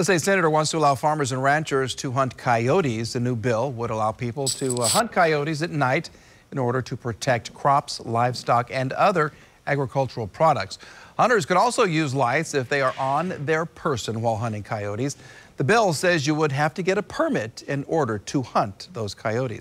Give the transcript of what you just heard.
Let's say senator wants to allow farmers and ranchers to hunt coyotes. The new bill would allow people to uh, hunt coyotes at night in order to protect crops, livestock, and other agricultural products. Hunters could also use lights if they are on their person while hunting coyotes. The bill says you would have to get a permit in order to hunt those coyotes.